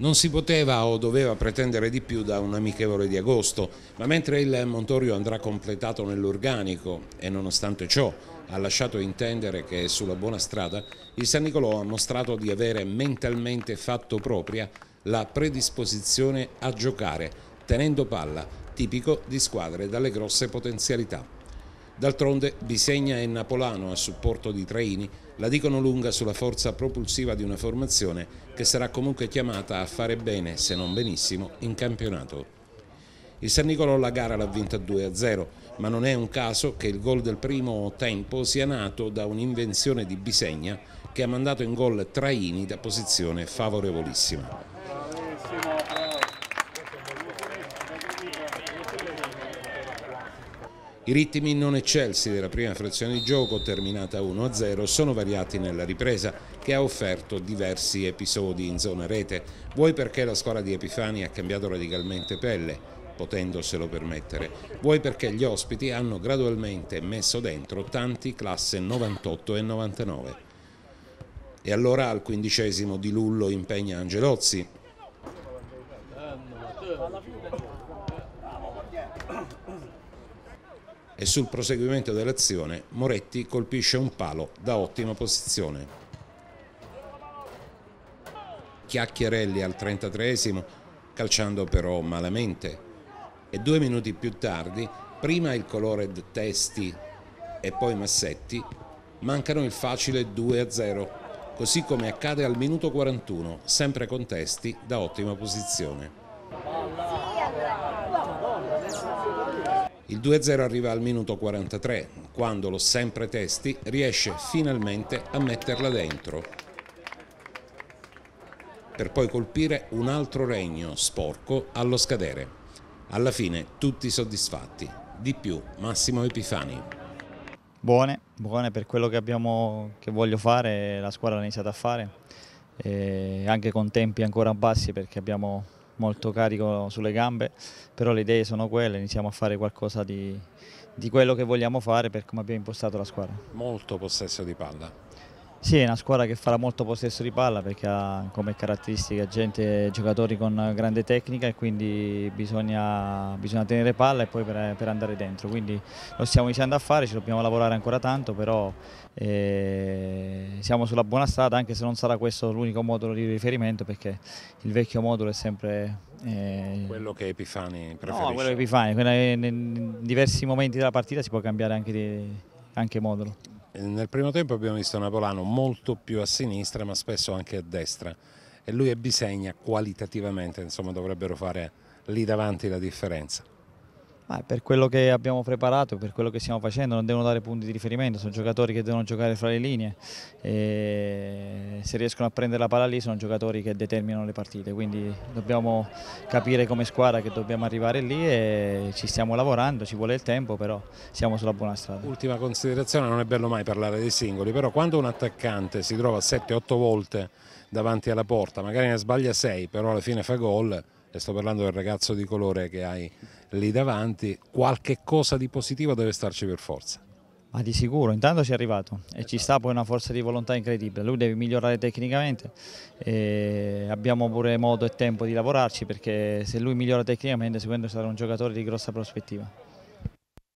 Non si poteva o doveva pretendere di più da un amichevole di agosto, ma mentre il Montorio andrà completato nell'organico e nonostante ciò ha lasciato intendere che è sulla buona strada, il San Nicolò ha mostrato di avere mentalmente fatto propria la predisposizione a giocare, tenendo palla, tipico di squadre dalle grosse potenzialità. D'altronde Bisegna e Napolano a supporto di Traini la dicono lunga sulla forza propulsiva di una formazione che sarà comunque chiamata a fare bene, se non benissimo, in campionato. Il San Nicolò la gara l'ha vinta 2-0, ma non è un caso che il gol del primo tempo sia nato da un'invenzione di Bisegna che ha mandato in gol Traini da posizione favorevolissima. I ritmi non eccelsi della prima frazione di gioco, terminata 1-0, sono variati nella ripresa, che ha offerto diversi episodi in zona rete, vuoi perché la squadra di Epifani ha cambiato radicalmente pelle, potendoselo permettere, vuoi perché gli ospiti hanno gradualmente messo dentro tanti classe 98 e 99. E allora al quindicesimo di Lullo impegna Angelozzi, e sul proseguimento dell'azione Moretti colpisce un palo da ottima posizione. Chiacchierelli al 33esimo, calciando però malamente. E due minuti più tardi, prima il Colored Testi e poi Massetti, mancano il facile 2-0, così come accade al minuto 41, sempre con Testi da ottima posizione. Il 2-0 arriva al minuto 43, quando lo sempre Testi riesce finalmente a metterla dentro. Per poi colpire un altro regno sporco allo scadere. Alla fine tutti soddisfatti. Di più Massimo Epifani. Buone, buone per quello che, abbiamo, che voglio fare, la squadra l'ha iniziato a fare, anche con tempi ancora bassi perché abbiamo molto carico sulle gambe, però le idee sono quelle, iniziamo a fare qualcosa di, di quello che vogliamo fare per come abbiamo impostato la squadra. Molto possesso di palla. Sì, è una squadra che farà molto possesso di palla perché ha come caratteristica gente, giocatori con grande tecnica e quindi bisogna, bisogna tenere palla e poi per, per, andare dentro. Quindi lo stiamo iniziando a fare, ci dobbiamo lavorare ancora tanto, però eh, siamo sulla buona strada anche se non sarà questo l'unico modulo di riferimento perché il vecchio modulo è sempre... Eh, quello che Epifani preferisce. No, quello che Epifani, in diversi momenti della partita si può cambiare anche, di, anche modulo. Nel primo tempo abbiamo visto Napolano molto più a sinistra ma spesso anche a destra e lui e Bisegna qualitativamente insomma, dovrebbero fare lì davanti la differenza. Ma per quello che abbiamo preparato, per quello che stiamo facendo, non devono dare punti di riferimento, sono giocatori che devono giocare fra le linee e se riescono a prendere la palla lì sono giocatori che determinano le partite, quindi dobbiamo capire come squadra che dobbiamo arrivare lì e ci stiamo lavorando, ci vuole il tempo, però siamo sulla buona strada. Ultima considerazione, non è bello mai parlare dei singoli, però quando un attaccante si trova 7-8 volte davanti alla porta, magari ne sbaglia 6, però alla fine fa gol, e sto parlando del ragazzo di colore che hai lì davanti, qualche cosa di positivo deve starci per forza. Ma di sicuro, intanto ci è arrivato. E ci sta poi una forza di volontà incredibile, lui deve migliorare tecnicamente. Abbiamo pure modo e tempo di lavorarci perché se lui migliora tecnicamente sicuramente sarà un giocatore di grossa prospettiva.